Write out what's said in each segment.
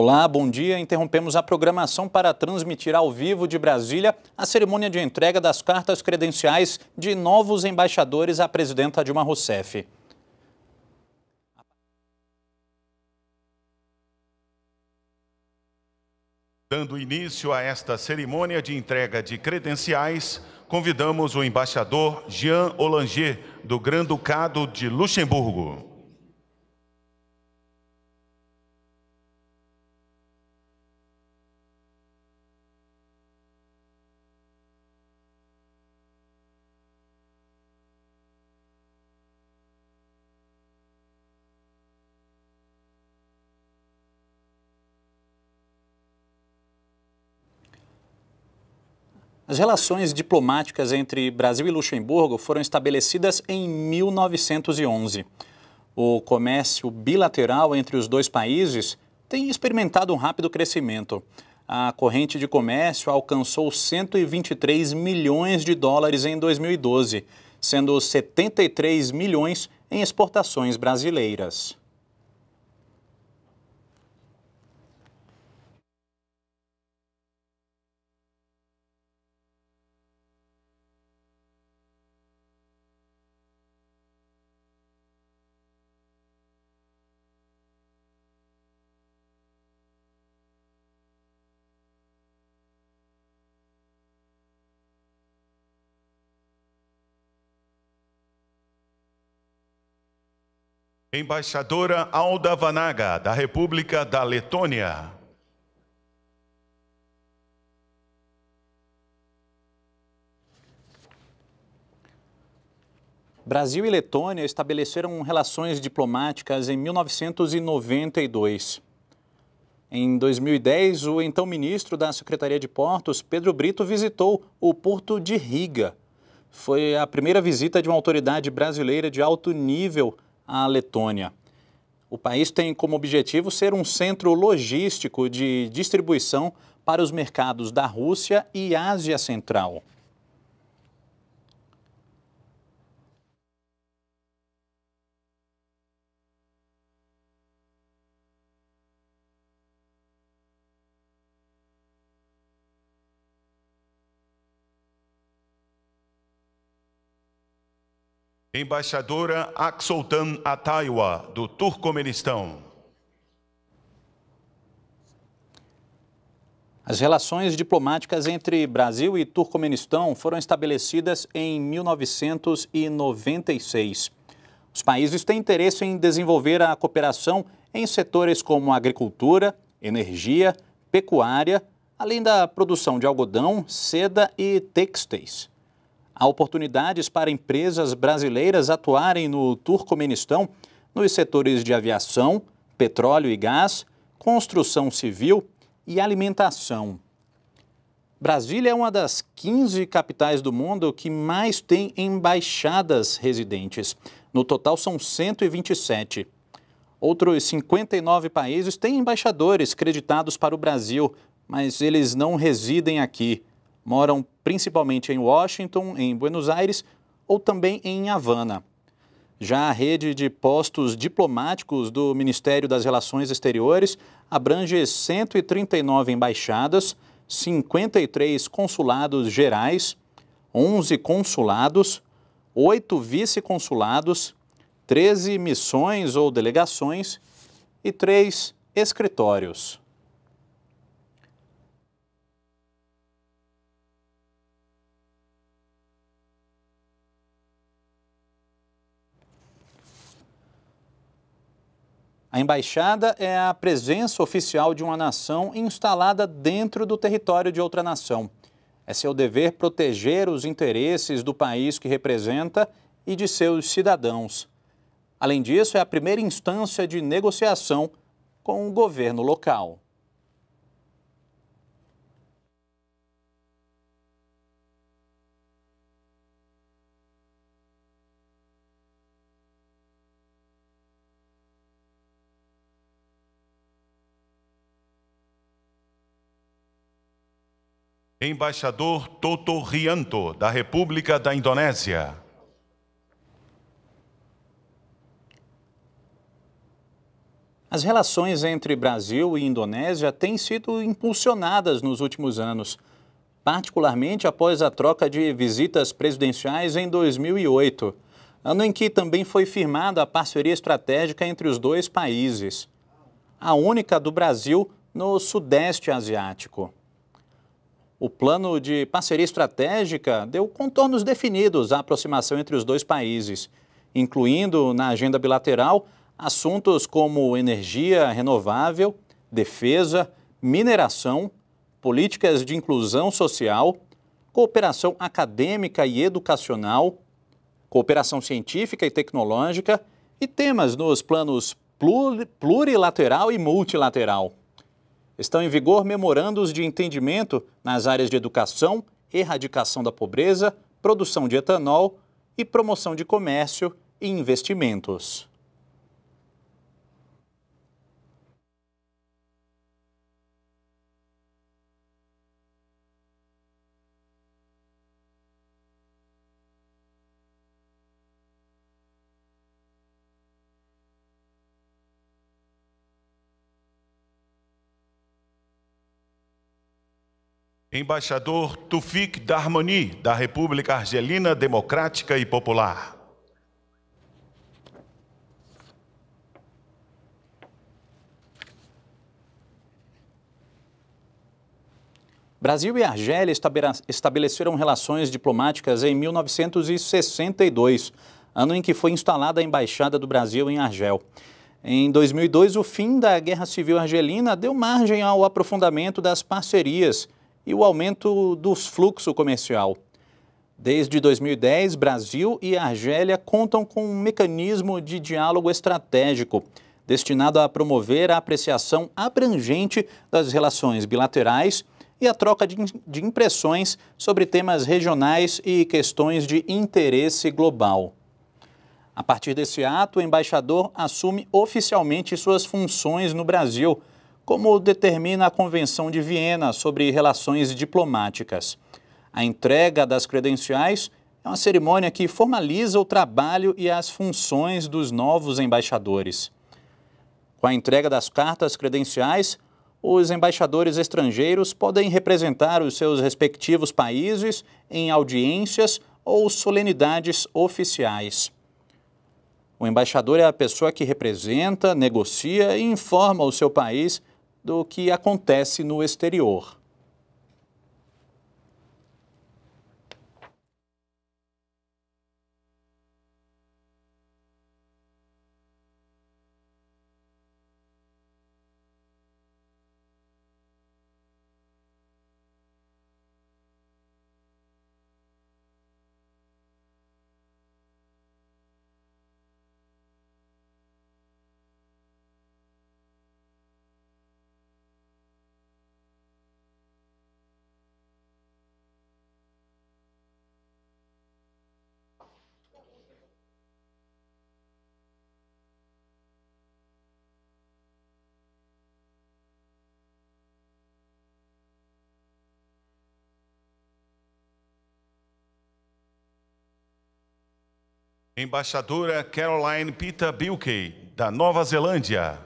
Olá, bom dia. Interrompemos a programação para transmitir ao vivo de Brasília a cerimônia de entrega das cartas credenciais de novos embaixadores à presidenta Dilma Rousseff. Dando início a esta cerimônia de entrega de credenciais, convidamos o embaixador Jean Olanger, do Grand-Ducado de Luxemburgo. As relações diplomáticas entre Brasil e Luxemburgo foram estabelecidas em 1911. O comércio bilateral entre os dois países tem experimentado um rápido crescimento. A corrente de comércio alcançou 123 milhões de dólares em 2012, sendo 73 milhões em exportações brasileiras. Embaixadora Alda Vanaga, da República da Letônia. Brasil e Letônia estabeleceram relações diplomáticas em 1992. Em 2010, o então ministro da Secretaria de Portos, Pedro Brito, visitou o porto de Riga. Foi a primeira visita de uma autoridade brasileira de alto nível à Letônia. O país tem como objetivo ser um centro logístico de distribuição para os mercados da Rússia e Ásia Central. Embaixadora Aksultan Ataiwa, do Turcomenistão. As relações diplomáticas entre Brasil e Turcomenistão foram estabelecidas em 1996. Os países têm interesse em desenvolver a cooperação em setores como agricultura, energia, pecuária, além da produção de algodão, seda e têxteis. Há oportunidades para empresas brasileiras atuarem no Turcomenistão nos setores de aviação, petróleo e gás, construção civil e alimentação. Brasília é uma das 15 capitais do mundo que mais tem embaixadas residentes. No total, são 127. Outros 59 países têm embaixadores creditados para o Brasil, mas eles não residem aqui moram principalmente em Washington, em Buenos Aires ou também em Havana. Já a rede de postos diplomáticos do Ministério das Relações Exteriores abrange 139 embaixadas, 53 consulados gerais, 11 consulados, 8 vice-consulados, 13 missões ou delegações e 3 escritórios. A embaixada é a presença oficial de uma nação instalada dentro do território de outra nação. É seu dever proteger os interesses do país que representa e de seus cidadãos. Além disso, é a primeira instância de negociação com o governo local. Embaixador Toto Rianto, da República da As relações entre Brasil e Indonésia têm sido impulsionadas nos últimos anos, particularmente após a troca de visitas presidenciais em 2008, ano em que também foi firmada a parceria estratégica entre os dois países, a única do Brasil no Sudeste Asiático. O plano de parceria estratégica deu contornos definidos à aproximação entre os dois países, incluindo na agenda bilateral assuntos como energia renovável, defesa, mineração, políticas de inclusão social, cooperação acadêmica e educacional, cooperação científica e tecnológica e temas nos planos plurilateral e multilateral. Estão em vigor memorandos de entendimento nas áreas de educação, erradicação da pobreza, produção de etanol e promoção de comércio e investimentos. Embaixador Tufik Darmani, da República Argelina Democrática e Popular. Brasil e Argélia estabeleceram relações diplomáticas em 1962, ano em que foi instalada a Embaixada do Brasil em Argel. Em 2002, o fim da Guerra Civil Argelina deu margem ao aprofundamento das parcerias e o aumento do fluxo comercial. Desde 2010, Brasil e Argélia contam com um mecanismo de diálogo estratégico destinado a promover a apreciação abrangente das relações bilaterais e a troca de impressões sobre temas regionais e questões de interesse global. A partir desse ato, o embaixador assume oficialmente suas funções no Brasil como determina a Convenção de Viena sobre Relações Diplomáticas. A entrega das credenciais é uma cerimônia que formaliza o trabalho e as funções dos novos embaixadores. Com a entrega das cartas credenciais, os embaixadores estrangeiros podem representar os seus respectivos países em audiências ou solenidades oficiais. O embaixador é a pessoa que representa, negocia e informa o seu país do que acontece no exterior. Embaixadora Caroline Pita Bilkey, da Nova Zelândia.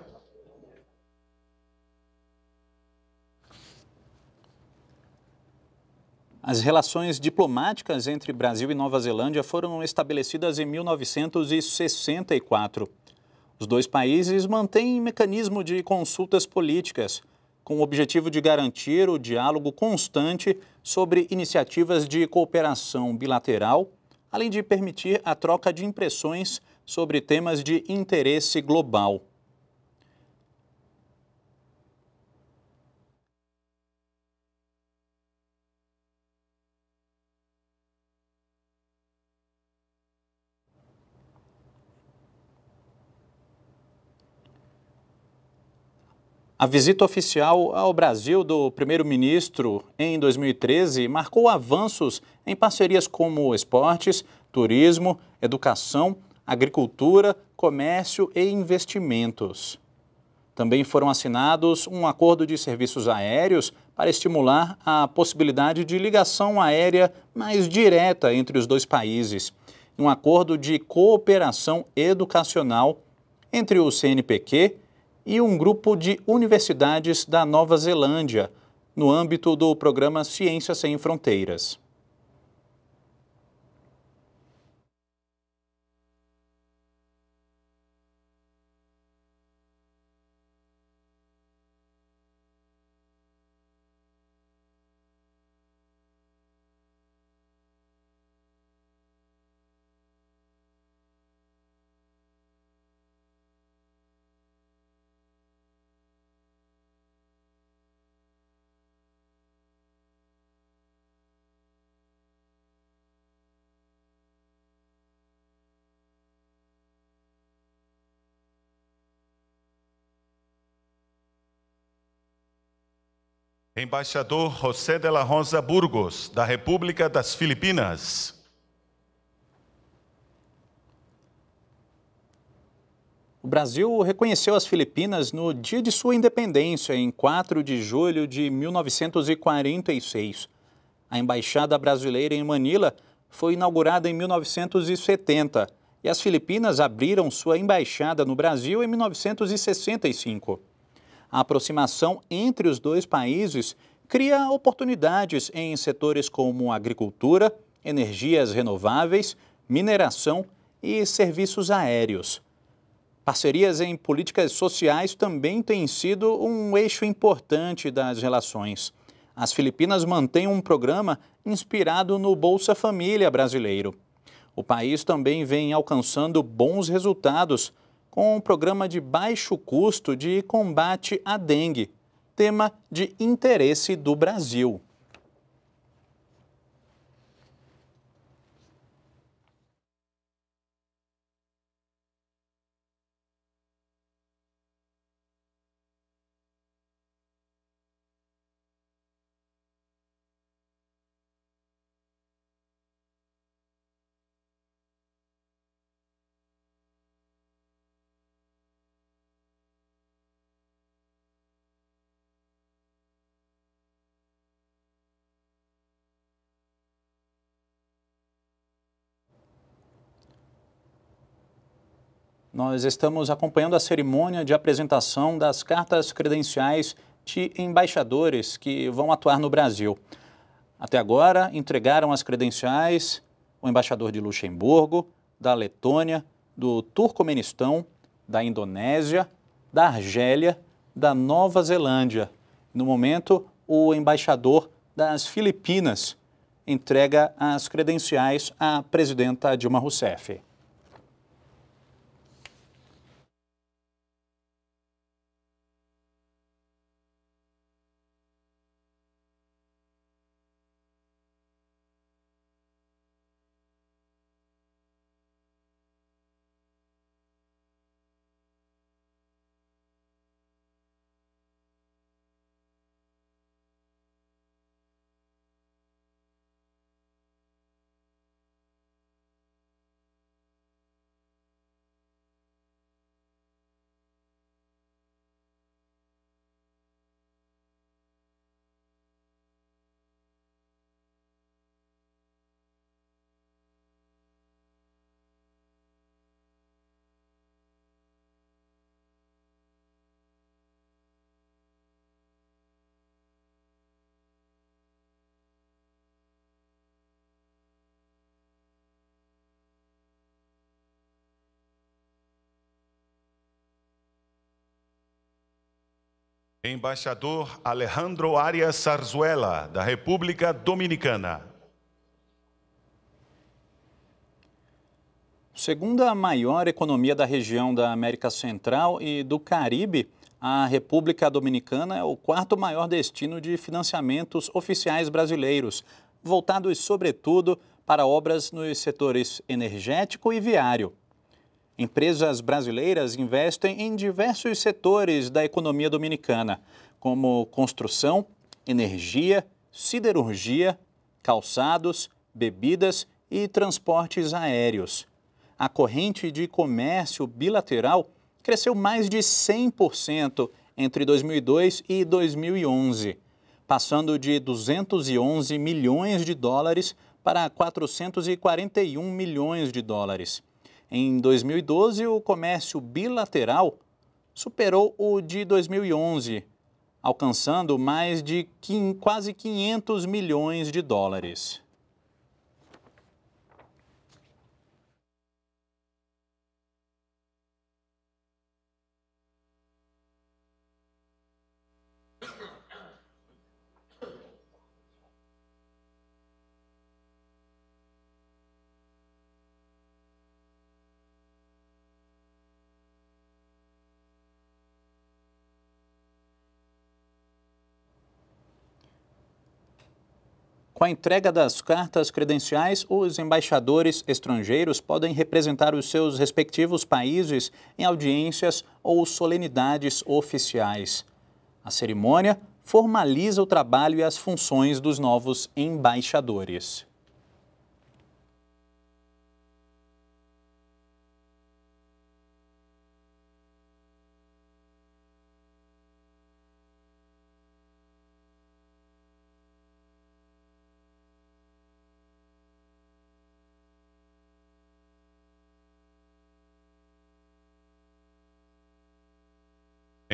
As relações diplomáticas entre Brasil e Nova Zelândia foram estabelecidas em 1964. Os dois países mantêm mecanismo de consultas políticas, com o objetivo de garantir o diálogo constante sobre iniciativas de cooperação bilateral além de permitir a troca de impressões sobre temas de interesse global. A visita oficial ao Brasil do primeiro-ministro em 2013 marcou avanços em parcerias como esportes, turismo, educação, agricultura, comércio e investimentos. Também foram assinados um acordo de serviços aéreos para estimular a possibilidade de ligação aérea mais direta entre os dois países, um acordo de cooperação educacional entre o CNPq e um grupo de universidades da Nova Zelândia, no âmbito do programa Ciência Sem Fronteiras. Embaixador José de la Rosa Burgos, da República das Filipinas. O Brasil reconheceu as Filipinas no dia de sua independência, em 4 de julho de 1946. A embaixada brasileira em Manila foi inaugurada em 1970 e as Filipinas abriram sua embaixada no Brasil em 1965. A aproximação entre os dois países cria oportunidades em setores como agricultura, energias renováveis, mineração e serviços aéreos. Parcerias em políticas sociais também têm sido um eixo importante das relações. As Filipinas mantêm um programa inspirado no Bolsa Família brasileiro. O país também vem alcançando bons resultados com um programa de baixo custo de combate à dengue, tema de interesse do Brasil. Nós estamos acompanhando a cerimônia de apresentação das cartas credenciais de embaixadores que vão atuar no Brasil. Até agora, entregaram as credenciais o embaixador de Luxemburgo, da Letônia, do Turcomenistão, da Indonésia, da Argélia, da Nova Zelândia. No momento, o embaixador das Filipinas entrega as credenciais à presidenta Dilma Rousseff. Embaixador Alejandro Arias Sarzuela, da República Dominicana. Segunda maior economia da região da América Central e do Caribe, a República Dominicana é o quarto maior destino de financiamentos oficiais brasileiros, voltados sobretudo para obras nos setores energético e viário. Empresas brasileiras investem em diversos setores da economia dominicana, como construção, energia, siderurgia, calçados, bebidas e transportes aéreos. A corrente de comércio bilateral cresceu mais de 100% entre 2002 e 2011, passando de 211 milhões de dólares para 441 milhões de dólares. Em 2012, o comércio bilateral superou o de 2011, alcançando mais de quase 500 milhões de dólares. Com a entrega das cartas credenciais, os embaixadores estrangeiros podem representar os seus respectivos países em audiências ou solenidades oficiais. A cerimônia formaliza o trabalho e as funções dos novos embaixadores.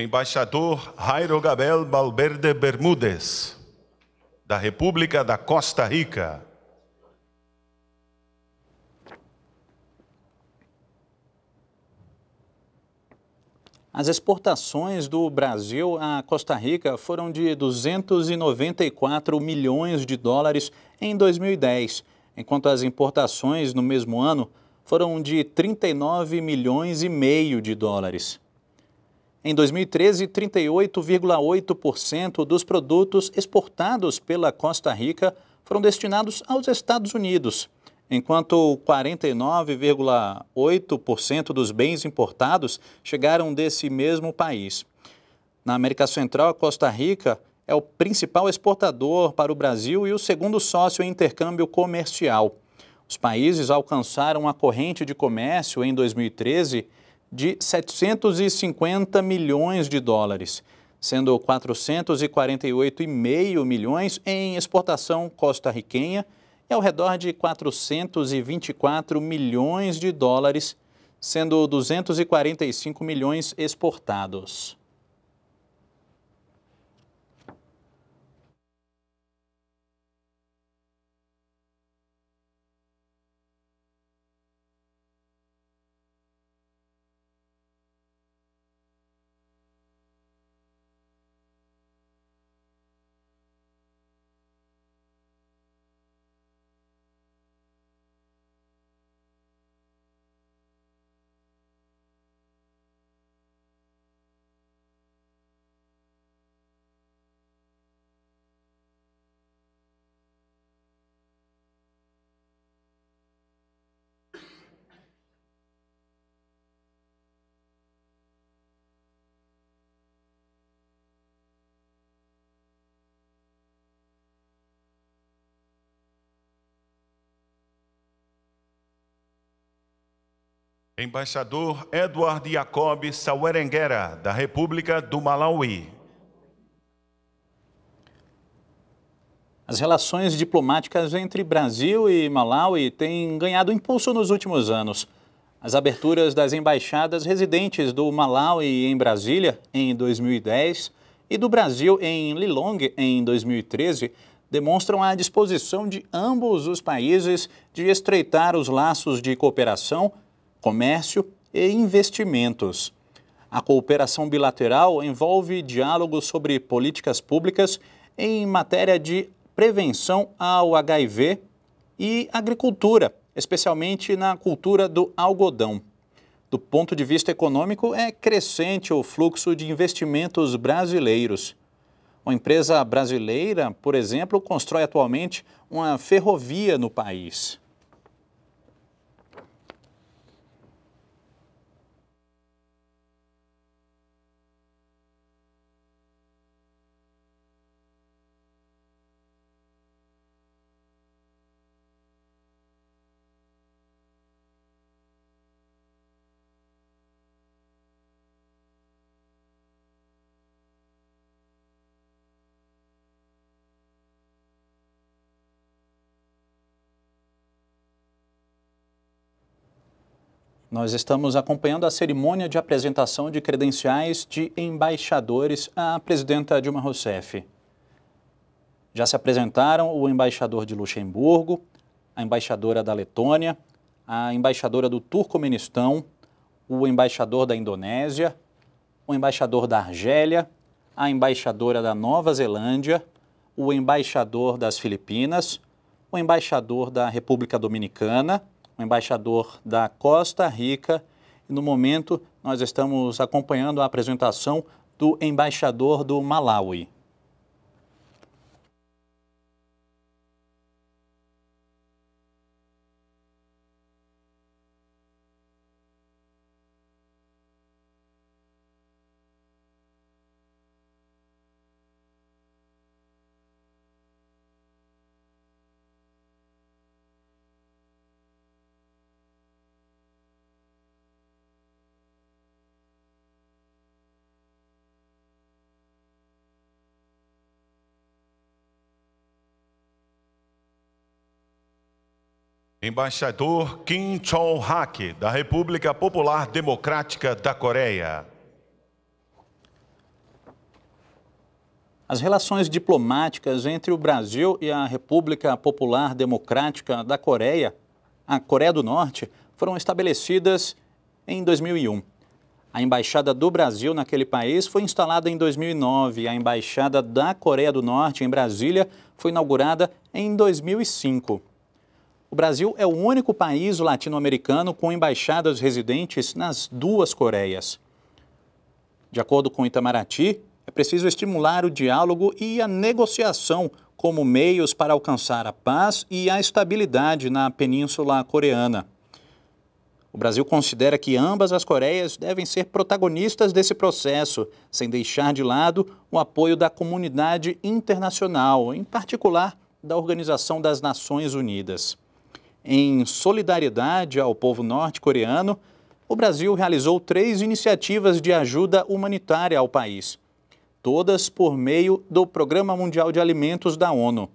Embaixador Jairo Gabel Balberde Bermúdez, da República da Costa Rica. As exportações do Brasil à Costa Rica foram de 294 milhões de dólares em 2010, enquanto as importações no mesmo ano foram de 39 milhões e meio de dólares. Em 2013, 38,8% dos produtos exportados pela Costa Rica foram destinados aos Estados Unidos, enquanto 49,8% dos bens importados chegaram desse mesmo país. Na América Central, a Costa Rica é o principal exportador para o Brasil e o segundo sócio em intercâmbio comercial. Os países alcançaram a corrente de comércio em 2013 de 750 milhões de dólares, sendo 448,5 milhões em exportação costarriquenha e ao redor de 424 milhões de dólares, sendo 245 milhões exportados. Embaixador Edward Jacob Sawerenguera, da República do Malawi. As relações diplomáticas entre Brasil e Malawi têm ganhado impulso nos últimos anos. As aberturas das embaixadas residentes do Malawi em Brasília, em 2010, e do Brasil em Lilongwe, em 2013, demonstram a disposição de ambos os países de estreitar os laços de cooperação comércio e investimentos. A cooperação bilateral envolve diálogos sobre políticas públicas em matéria de prevenção ao HIV e agricultura, especialmente na cultura do algodão. Do ponto de vista econômico, é crescente o fluxo de investimentos brasileiros. Uma empresa brasileira, por exemplo, constrói atualmente uma ferrovia no país. Nós estamos acompanhando a cerimônia de apresentação de credenciais de embaixadores à presidenta Dilma Rousseff. Já se apresentaram o embaixador de Luxemburgo, a embaixadora da Letônia, a embaixadora do Turcomenistão, o embaixador da Indonésia, o embaixador da Argélia, a embaixadora da Nova Zelândia, o embaixador das Filipinas, o embaixador da República Dominicana, o embaixador da Costa Rica e no momento nós estamos acompanhando a apresentação do embaixador do Malawi. Embaixador Kim Chol-hak, da República Popular Democrática da Coreia. As relações diplomáticas entre o Brasil e a República Popular Democrática da Coreia, a Coreia do Norte, foram estabelecidas em 2001. A embaixada do Brasil naquele país foi instalada em 2009 e a embaixada da Coreia do Norte em Brasília foi inaugurada em 2005. O Brasil é o único país latino-americano com embaixadas residentes nas duas Coreias. De acordo com Itamaraty, é preciso estimular o diálogo e a negociação como meios para alcançar a paz e a estabilidade na Península Coreana. O Brasil considera que ambas as Coreias devem ser protagonistas desse processo, sem deixar de lado o apoio da comunidade internacional, em particular da Organização das Nações Unidas. Em solidariedade ao povo norte-coreano, o Brasil realizou três iniciativas de ajuda humanitária ao país, todas por meio do Programa Mundial de Alimentos da ONU.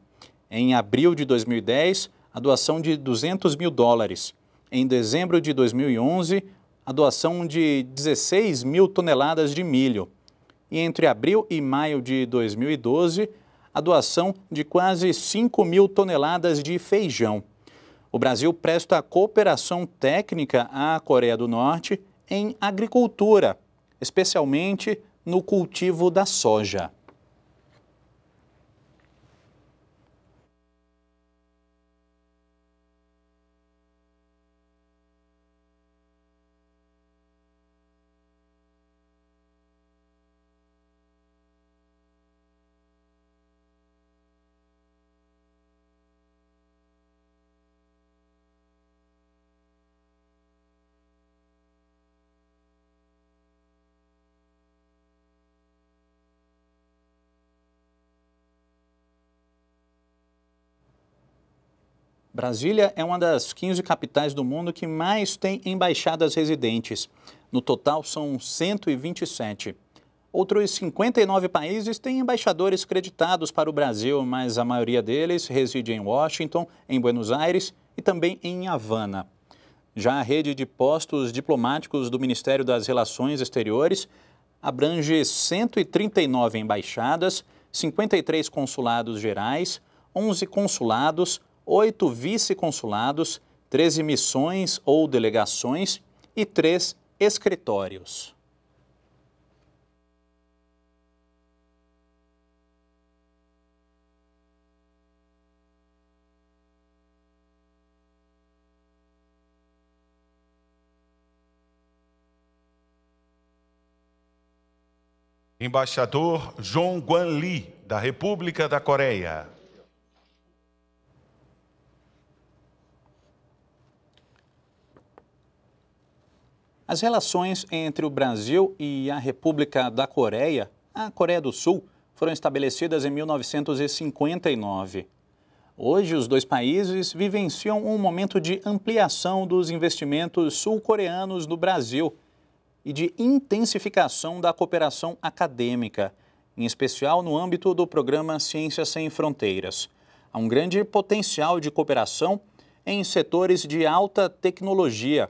Em abril de 2010, a doação de 200 mil dólares. Em dezembro de 2011, a doação de 16 mil toneladas de milho. E entre abril e maio de 2012, a doação de quase 5 mil toneladas de feijão o Brasil presta cooperação técnica à Coreia do Norte em agricultura, especialmente no cultivo da soja. Brasília é uma das 15 capitais do mundo que mais tem embaixadas residentes. No total, são 127. Outros 59 países têm embaixadores creditados para o Brasil, mas a maioria deles reside em Washington, em Buenos Aires e também em Havana. Já a rede de postos diplomáticos do Ministério das Relações Exteriores abrange 139 embaixadas, 53 consulados gerais, 11 consulados, oito vice-consulados, 13 missões ou delegações e três escritórios. Embaixador John Guan Lee, da República da Coreia. As relações entre o Brasil e a República da Coreia, a Coreia do Sul, foram estabelecidas em 1959. Hoje, os dois países vivenciam um momento de ampliação dos investimentos sul-coreanos no Brasil e de intensificação da cooperação acadêmica, em especial no âmbito do programa Ciências Sem Fronteiras. Há um grande potencial de cooperação em setores de alta tecnologia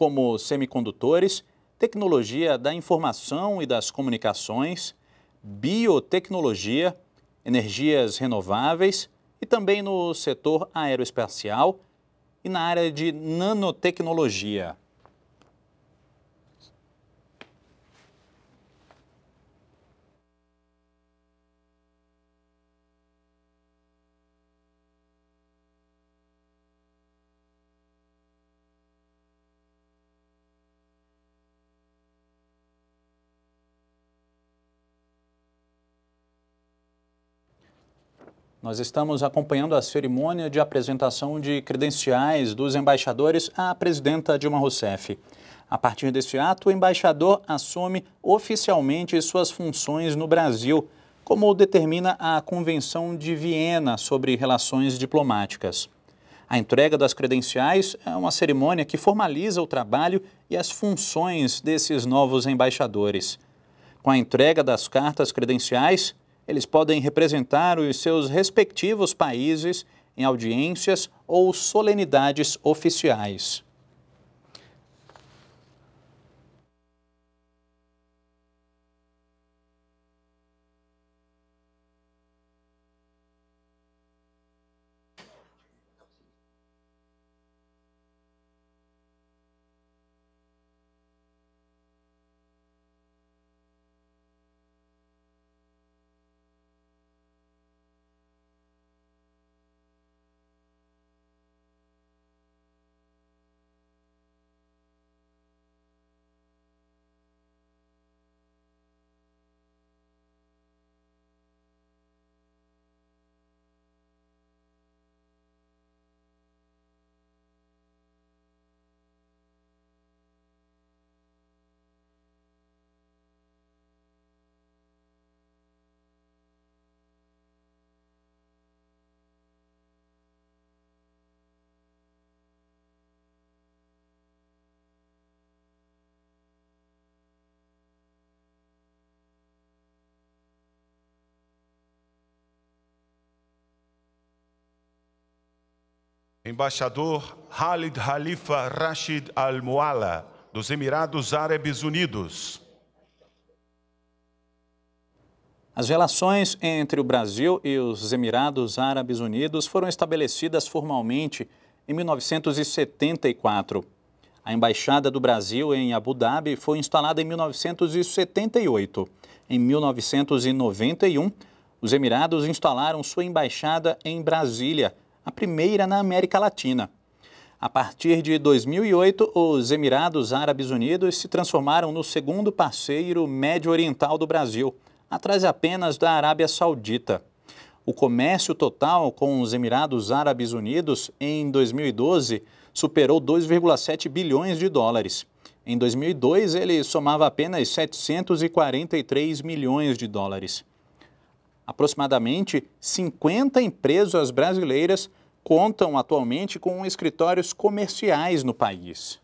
como semicondutores, tecnologia da informação e das comunicações, biotecnologia, energias renováveis e também no setor aeroespacial e na área de nanotecnologia. Nós estamos acompanhando a cerimônia de apresentação de credenciais dos embaixadores à presidenta Dilma Rousseff. A partir desse ato, o embaixador assume oficialmente suas funções no Brasil, como determina a Convenção de Viena sobre Relações Diplomáticas. A entrega das credenciais é uma cerimônia que formaliza o trabalho e as funções desses novos embaixadores. Com a entrega das cartas credenciais, eles podem representar os seus respectivos países em audiências ou solenidades oficiais. Embaixador Khalid Khalifa Rashid Al-Muala, dos Emirados Árabes Unidos. As relações entre o Brasil e os Emirados Árabes Unidos foram estabelecidas formalmente em 1974. A Embaixada do Brasil em Abu Dhabi foi instalada em 1978. Em 1991, os Emirados instalaram sua embaixada em Brasília, a primeira na América Latina. A partir de 2008, os Emirados Árabes Unidos se transformaram no segundo parceiro médio oriental do Brasil, atrás apenas da Arábia Saudita. O comércio total com os Emirados Árabes Unidos em 2012 superou 2,7 bilhões de dólares. Em 2002, ele somava apenas 743 milhões de dólares. Aproximadamente 50 empresas brasileiras contam atualmente com escritórios comerciais no país.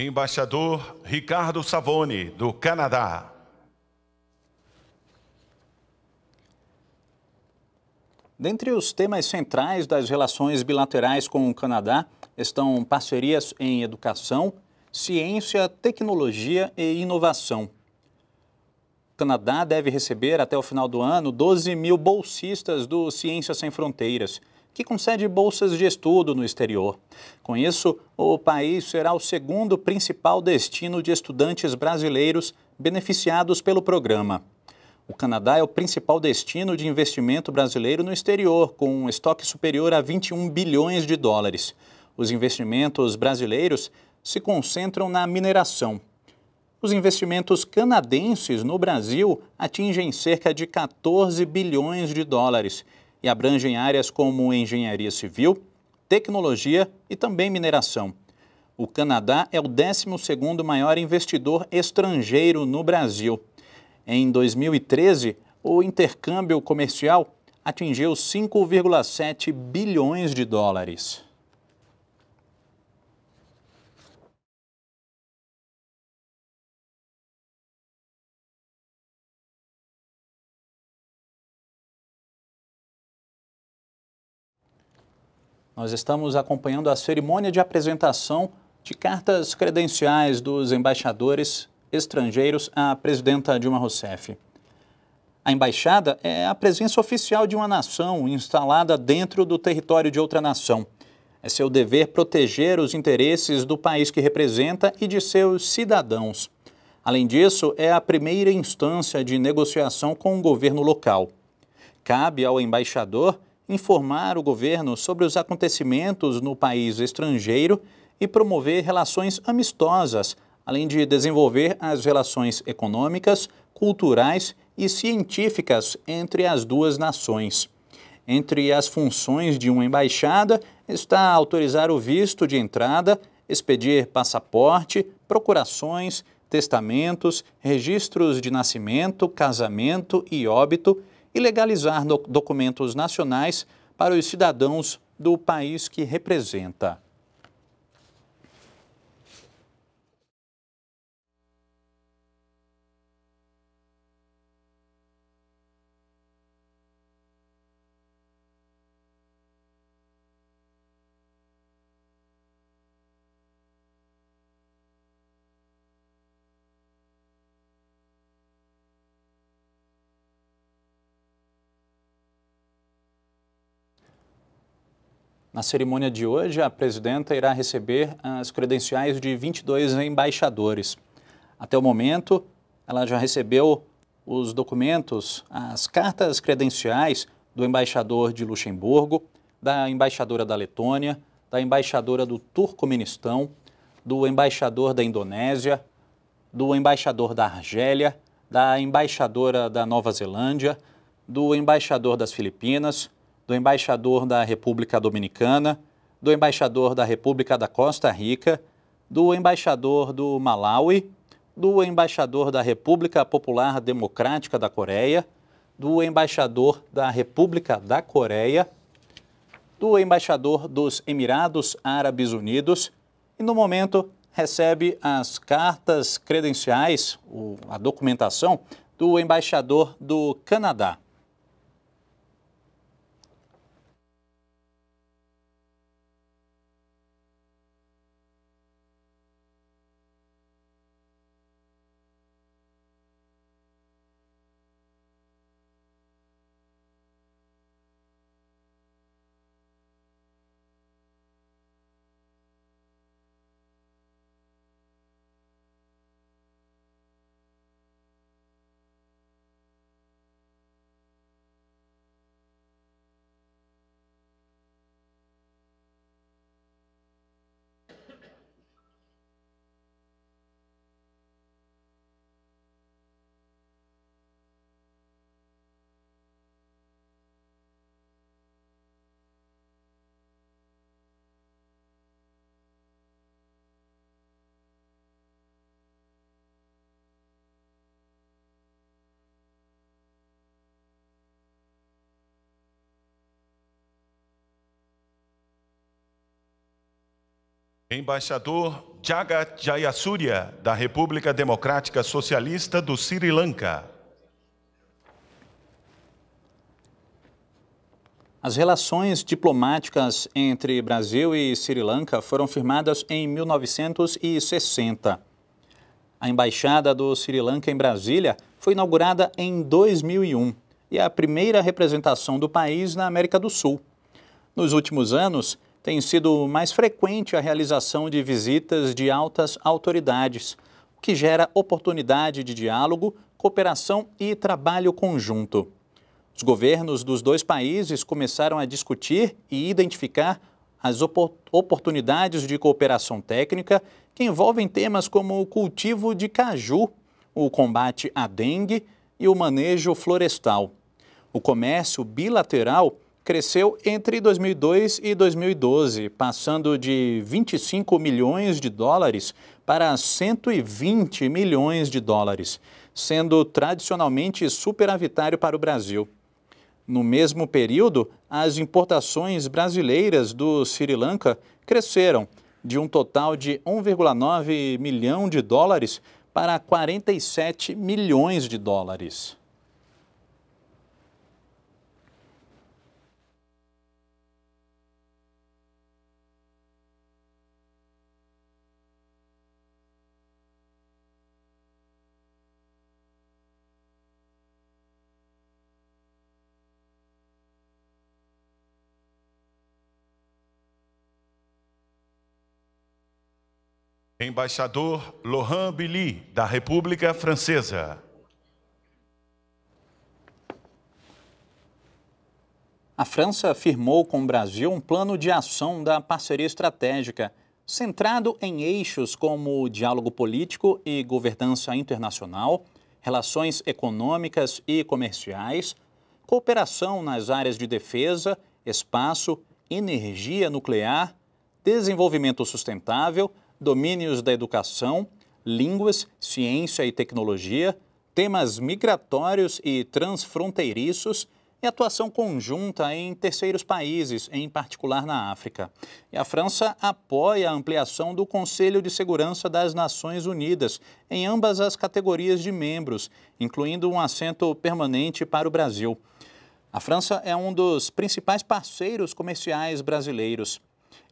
Embaixador Ricardo Savoni, do Canadá. Dentre os temas centrais das relações bilaterais com o Canadá estão parcerias em educação, ciência, tecnologia e inovação. O Canadá deve receber até o final do ano 12 mil bolsistas do Ciências Sem Fronteiras que concede bolsas de estudo no exterior. Com isso, o país será o segundo principal destino de estudantes brasileiros beneficiados pelo programa. O Canadá é o principal destino de investimento brasileiro no exterior, com um estoque superior a 21 bilhões de dólares. Os investimentos brasileiros se concentram na mineração. Os investimentos canadenses no Brasil atingem cerca de 14 bilhões de dólares e abrangem áreas como engenharia civil, tecnologia e também mineração. O Canadá é o 12º maior investidor estrangeiro no Brasil. Em 2013, o intercâmbio comercial atingiu 5,7 bilhões de dólares. Nós estamos acompanhando a cerimônia de apresentação de cartas credenciais dos embaixadores estrangeiros à presidenta Dilma Rousseff. A embaixada é a presença oficial de uma nação instalada dentro do território de outra nação. É seu dever proteger os interesses do país que representa e de seus cidadãos. Além disso, é a primeira instância de negociação com o governo local. Cabe ao embaixador informar o governo sobre os acontecimentos no país estrangeiro e promover relações amistosas, além de desenvolver as relações econômicas, culturais e científicas entre as duas nações. Entre as funções de uma embaixada está autorizar o visto de entrada, expedir passaporte, procurações, testamentos, registros de nascimento, casamento e óbito e legalizar documentos nacionais para os cidadãos do país que representa. Na cerimônia de hoje, a presidenta irá receber as credenciais de 22 embaixadores. Até o momento, ela já recebeu os documentos, as cartas credenciais do embaixador de Luxemburgo, da embaixadora da Letônia, da embaixadora do Turcomenistão, do embaixador da Indonésia, do embaixador da Argélia, da embaixadora da Nova Zelândia, do embaixador das Filipinas, do embaixador da República Dominicana, do embaixador da República da Costa Rica, do embaixador do Malawi, do embaixador da República Popular Democrática da Coreia, do embaixador da República da Coreia, do embaixador dos Emirados Árabes Unidos e, no momento, recebe as cartas credenciais, a documentação, do embaixador do Canadá. Embaixador Jagat Jayasuriya, da República Democrática Socialista do Sri Lanka. As relações diplomáticas entre Brasil e Sri Lanka foram firmadas em 1960. A embaixada do Sri Lanka em Brasília foi inaugurada em 2001 e é a primeira representação do país na América do Sul. Nos últimos anos, tem sido mais frequente a realização de visitas de altas autoridades, o que gera oportunidade de diálogo, cooperação e trabalho conjunto. Os governos dos dois países começaram a discutir e identificar as oportunidades de cooperação técnica que envolvem temas como o cultivo de caju, o combate à dengue e o manejo florestal. O comércio bilateral cresceu entre 2002 e 2012, passando de 25 milhões de dólares para 120 milhões de dólares, sendo tradicionalmente superavitário para o Brasil. No mesmo período, as importações brasileiras do Sri Lanka cresceram de um total de 1,9 milhão de dólares para 47 milhões de dólares. Embaixador Laurent Billy, da República Francesa. A França firmou com o Brasil um plano de ação da parceria estratégica, centrado em eixos como diálogo político e governança internacional, relações econômicas e comerciais, cooperação nas áreas de defesa, espaço, energia nuclear, desenvolvimento sustentável, domínios da educação, línguas, ciência e tecnologia, temas migratórios e transfronteiriços e atuação conjunta em terceiros países, em particular na África. E a França apoia a ampliação do Conselho de Segurança das Nações Unidas em ambas as categorias de membros, incluindo um assento permanente para o Brasil. A França é um dos principais parceiros comerciais brasileiros.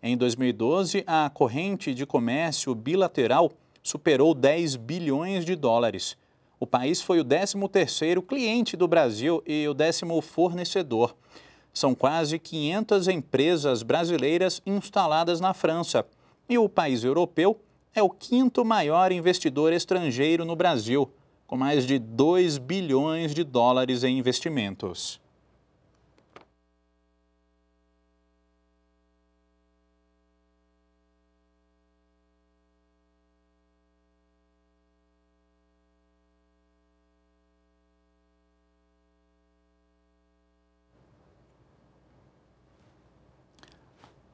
Em 2012, a corrente de comércio bilateral superou 10 bilhões de dólares. O país foi o 13º cliente do Brasil e o décimo fornecedor. São quase 500 empresas brasileiras instaladas na França. E o país europeu é o quinto maior investidor estrangeiro no Brasil, com mais de 2 bilhões de dólares em investimentos.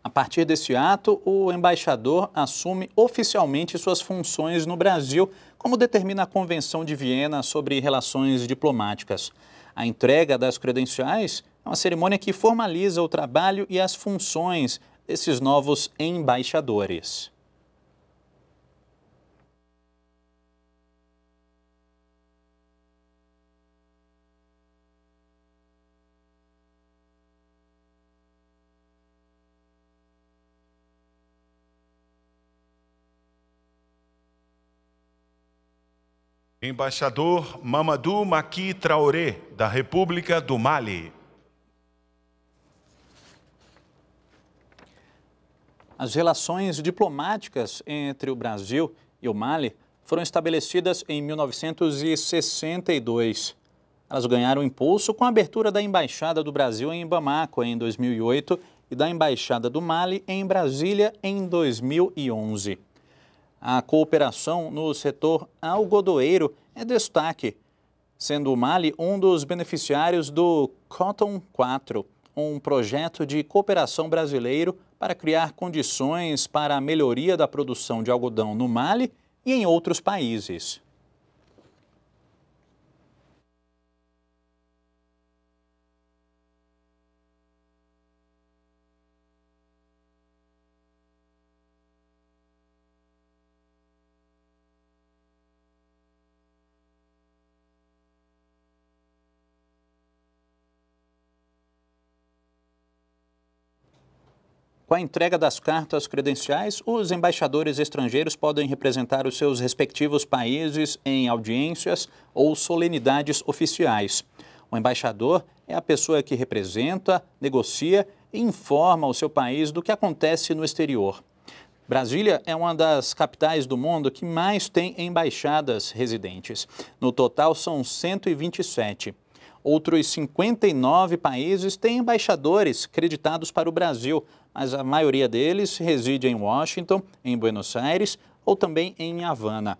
A partir desse ato, o embaixador assume oficialmente suas funções no Brasil, como determina a Convenção de Viena sobre Relações Diplomáticas. A entrega das credenciais é uma cerimônia que formaliza o trabalho e as funções desses novos embaixadores. Embaixador Mamadou Maki Traoré, da República do Mali. As relações diplomáticas entre o Brasil e o Mali foram estabelecidas em 1962. Elas ganharam impulso com a abertura da Embaixada do Brasil em Bamako em 2008 e da Embaixada do Mali em Brasília em 2011. A cooperação no setor algodoeiro é destaque, sendo o Mali um dos beneficiários do Cotton 4, um projeto de cooperação brasileiro para criar condições para a melhoria da produção de algodão no Mali e em outros países. Com a entrega das cartas credenciais, os embaixadores estrangeiros podem representar os seus respectivos países em audiências ou solenidades oficiais. O embaixador é a pessoa que representa, negocia e informa o seu país do que acontece no exterior. Brasília é uma das capitais do mundo que mais tem embaixadas residentes. No total, são 127. Outros 59 países têm embaixadores creditados para o Brasil, mas a maioria deles reside em Washington, em Buenos Aires ou também em Havana.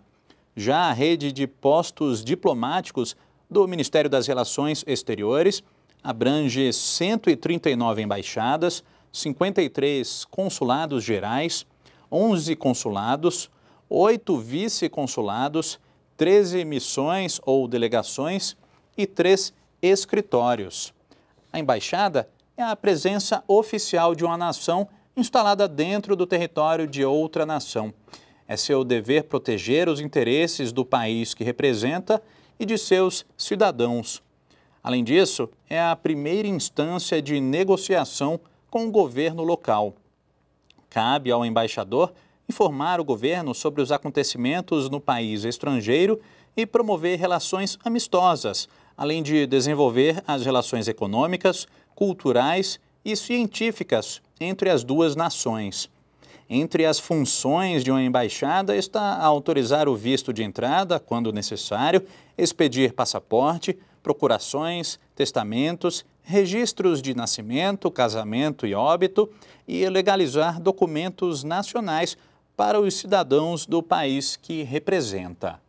Já a rede de postos diplomáticos do Ministério das Relações Exteriores abrange 139 embaixadas, 53 consulados gerais, 11 consulados, 8 vice-consulados, 13 missões ou delegações e 3 escritórios. A embaixada é a presença oficial de uma nação instalada dentro do território de outra nação. É seu dever proteger os interesses do país que representa e de seus cidadãos. Além disso, é a primeira instância de negociação com o governo local. Cabe ao embaixador informar o governo sobre os acontecimentos no país estrangeiro e promover relações amistosas, além de desenvolver as relações econômicas, culturais e científicas entre as duas nações. Entre as funções de uma embaixada está autorizar o visto de entrada, quando necessário, expedir passaporte, procurações, testamentos, registros de nascimento, casamento e óbito e legalizar documentos nacionais para os cidadãos do país que representa.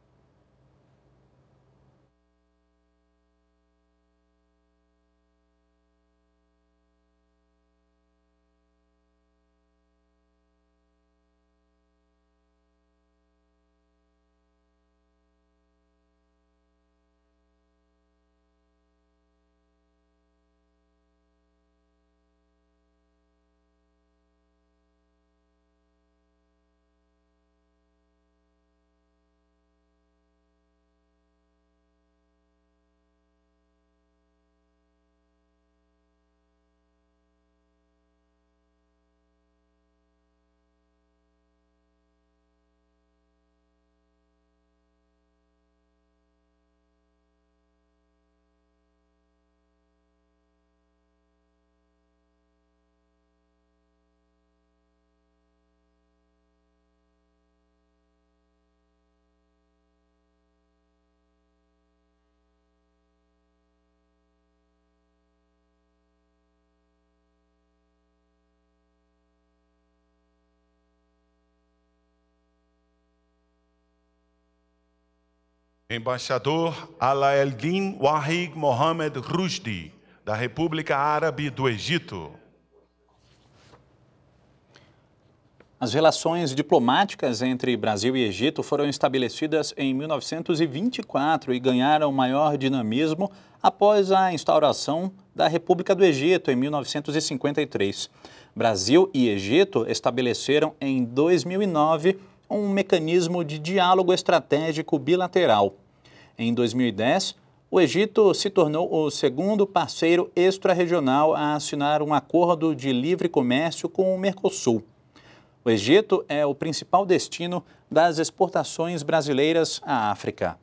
Embaixador Alaeldin Wahid Mohamed Rushdie, da República Árabe do Egito. As relações diplomáticas entre Brasil e Egito foram estabelecidas em 1924 e ganharam maior dinamismo após a instauração da República do Egito em 1953. Brasil e Egito estabeleceram em 2009 um mecanismo de diálogo estratégico bilateral. Em 2010, o Egito se tornou o segundo parceiro extra-regional a assinar um acordo de livre comércio com o Mercosul. O Egito é o principal destino das exportações brasileiras à África.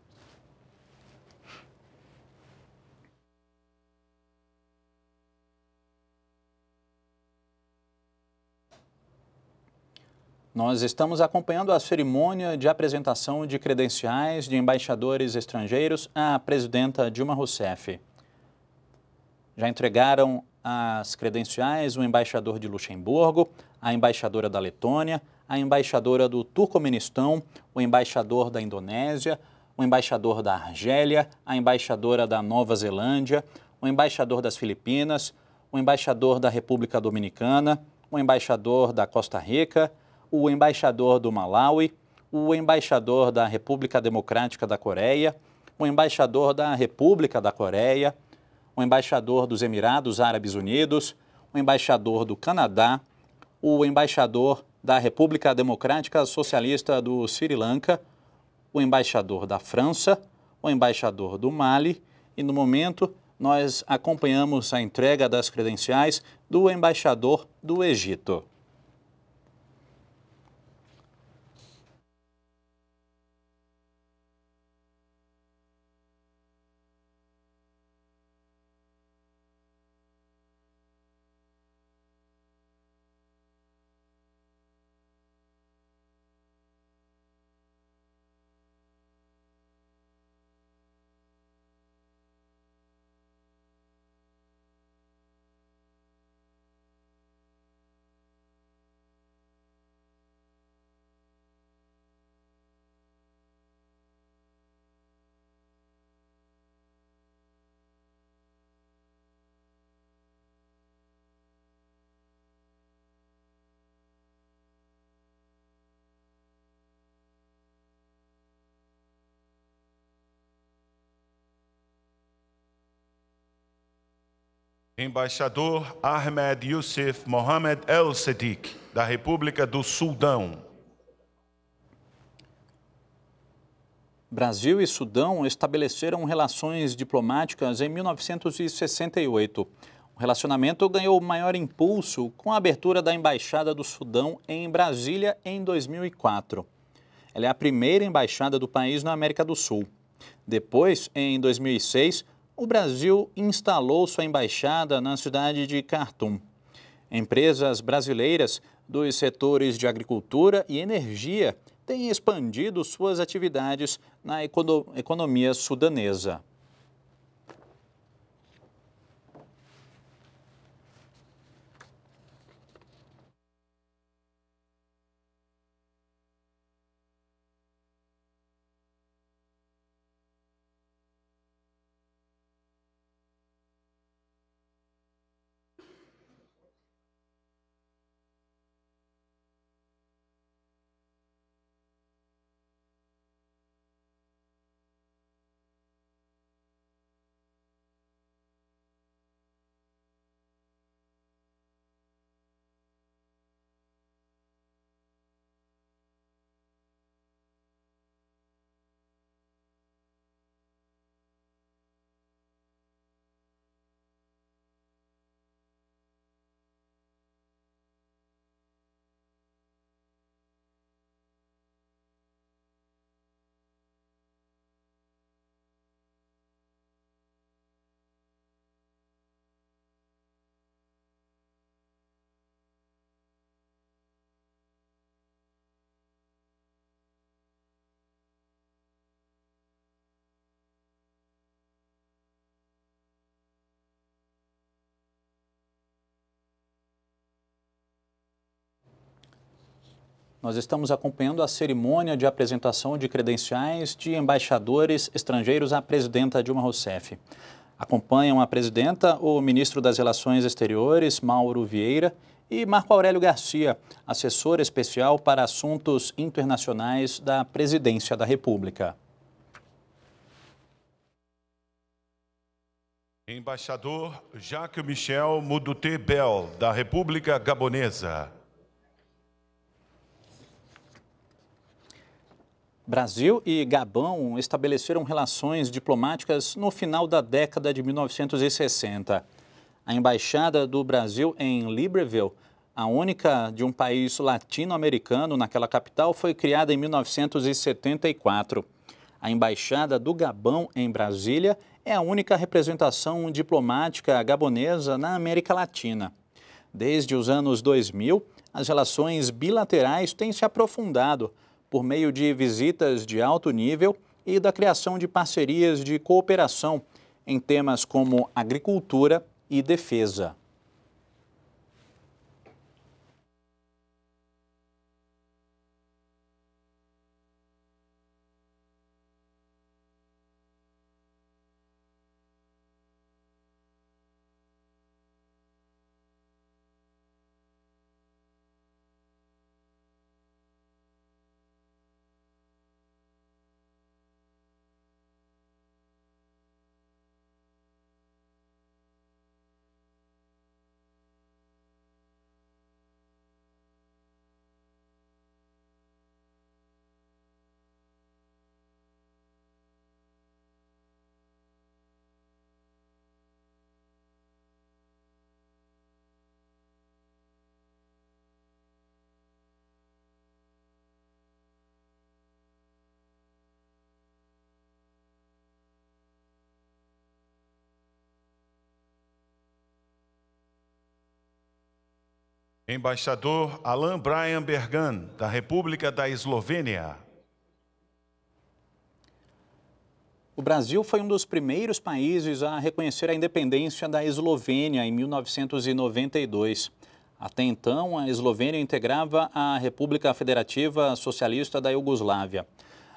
Nós estamos acompanhando a cerimônia de apresentação de credenciais de embaixadores estrangeiros à presidenta Dilma Rousseff. Já entregaram as credenciais o embaixador de Luxemburgo, a embaixadora da Letônia, a embaixadora do Turcomenistão, o embaixador da Indonésia, o embaixador da Argélia, a embaixadora da Nova Zelândia, o embaixador das Filipinas, o embaixador da República Dominicana, o embaixador da Costa Rica, o embaixador do Malawi, o embaixador da República Democrática da Coreia, o embaixador da República da Coreia, o embaixador dos Emirados Árabes Unidos, o embaixador do Canadá, o embaixador da República Democrática Socialista do Sri Lanka, o embaixador da França, o embaixador do Mali e, no momento, nós acompanhamos a entrega das credenciais do embaixador do Egito. Embaixador Ahmed Youssef Mohamed El Sadiq, da República do Sudão. Brasil e Sudão estabeleceram relações diplomáticas em 1968. O relacionamento ganhou maior impulso com a abertura da Embaixada do Sudão em Brasília em 2004. Ela é a primeira embaixada do país na América do Sul. Depois, em 2006, o Brasil instalou sua embaixada na cidade de Khartoum. Empresas brasileiras dos setores de agricultura e energia têm expandido suas atividades na economia sudanesa. Nós estamos acompanhando a cerimônia de apresentação de credenciais de embaixadores estrangeiros à presidenta Dilma Rousseff. Acompanham a presidenta o ministro das Relações Exteriores, Mauro Vieira, e Marco Aurélio Garcia, assessor especial para assuntos internacionais da Presidência da República. Embaixador Jacques Michel Muduté Bel, da República Gabonesa. Brasil e Gabão estabeleceram relações diplomáticas no final da década de 1960. A embaixada do Brasil em Libreville, a única de um país latino-americano naquela capital, foi criada em 1974. A embaixada do Gabão em Brasília é a única representação diplomática gabonesa na América Latina. Desde os anos 2000, as relações bilaterais têm se aprofundado por meio de visitas de alto nível e da criação de parcerias de cooperação em temas como agricultura e defesa. Embaixador Alain Brian Bergan, da República da Eslovênia. O Brasil foi um dos primeiros países a reconhecer a independência da Eslovênia em 1992. Até então, a Eslovênia integrava a República Federativa Socialista da Iugoslávia.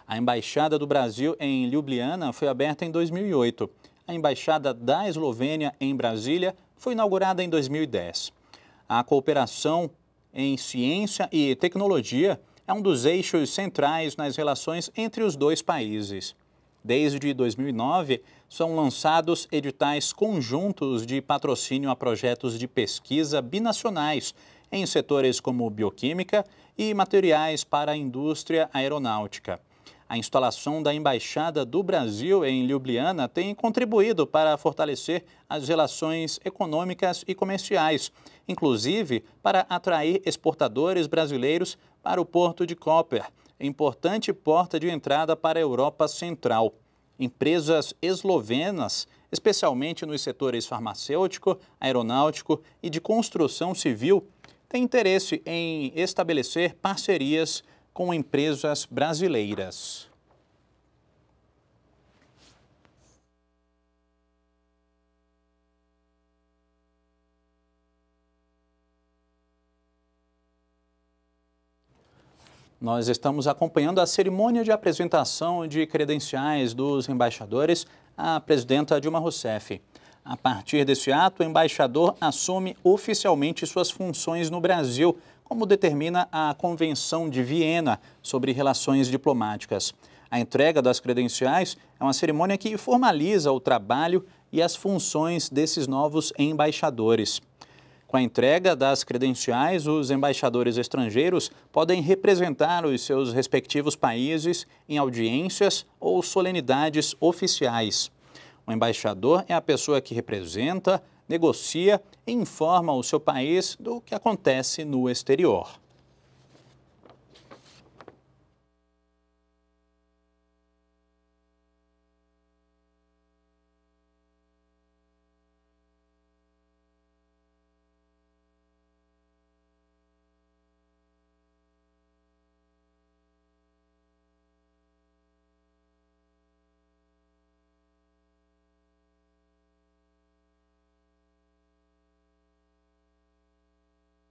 A Embaixada do Brasil em Ljubljana foi aberta em 2008. A Embaixada da Eslovênia em Brasília foi inaugurada em 2010. A cooperação em ciência e tecnologia é um dos eixos centrais nas relações entre os dois países. Desde 2009, são lançados editais conjuntos de patrocínio a projetos de pesquisa binacionais em setores como bioquímica e materiais para a indústria aeronáutica. A instalação da Embaixada do Brasil em Ljubljana tem contribuído para fortalecer as relações econômicas e comerciais, inclusive para atrair exportadores brasileiros para o porto de Koper, importante porta de entrada para a Europa Central. Empresas eslovenas, especialmente nos setores farmacêutico, aeronáutico e de construção civil, têm interesse em estabelecer parcerias com empresas brasileiras. Nós estamos acompanhando a cerimônia de apresentação de credenciais dos embaixadores à presidenta Dilma Rousseff. A partir desse ato, o embaixador assume oficialmente suas funções no Brasil, como determina a Convenção de Viena sobre Relações Diplomáticas. A entrega das credenciais é uma cerimônia que formaliza o trabalho e as funções desses novos embaixadores. Com a entrega das credenciais, os embaixadores estrangeiros podem representar os seus respectivos países em audiências ou solenidades oficiais. O embaixador é a pessoa que representa, negocia e informa o seu país do que acontece no exterior.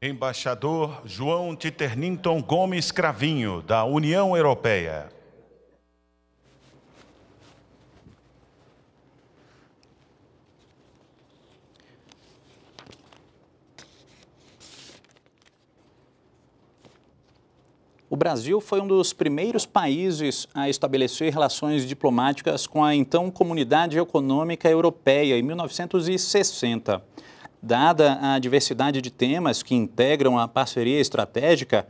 Embaixador João Titernington Gomes Cravinho, da União Europeia. O Brasil foi um dos primeiros países a estabelecer relações diplomáticas com a então Comunidade Econômica Europeia, em 1960. Dada a diversidade de temas que integram a parceria estratégica,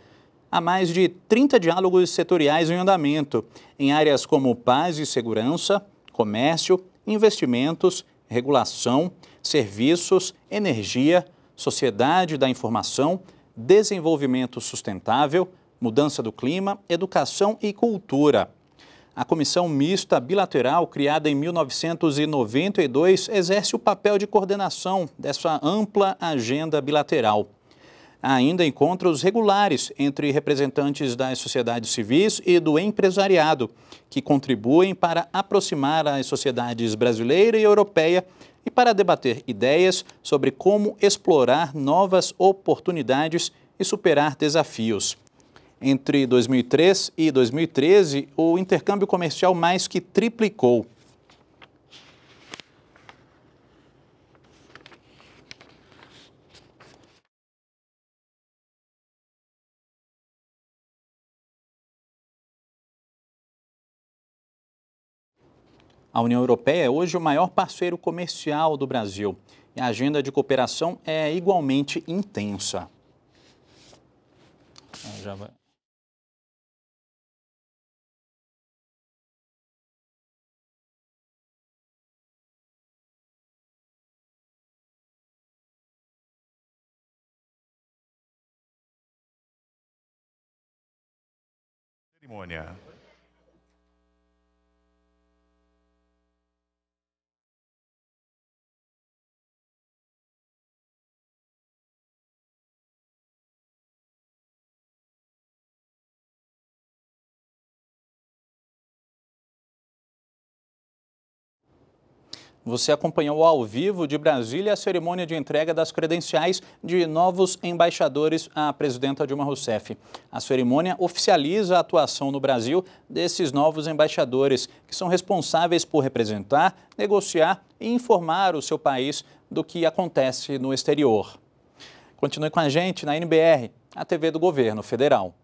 há mais de 30 diálogos setoriais em andamento, em áreas como paz e segurança, comércio, investimentos, regulação, serviços, energia, sociedade da informação, desenvolvimento sustentável, mudança do clima, educação e cultura. A Comissão Mista Bilateral, criada em 1992, exerce o papel de coordenação dessa ampla agenda bilateral. Há ainda encontros regulares entre representantes das sociedades civis e do empresariado, que contribuem para aproximar as sociedades brasileira e europeia e para debater ideias sobre como explorar novas oportunidades e superar desafios. Entre 2003 e 2013, o intercâmbio comercial mais que triplicou. A União Europeia é hoje o maior parceiro comercial do Brasil e a agenda de cooperação é igualmente intensa. Ah, já vai. Cerimônia. Você acompanhou ao vivo de Brasília a cerimônia de entrega das credenciais de novos embaixadores à presidenta Dilma Rousseff. A cerimônia oficializa a atuação no Brasil desses novos embaixadores, que são responsáveis por representar, negociar e informar o seu país do que acontece no exterior. Continue com a gente na NBR, a TV do Governo Federal.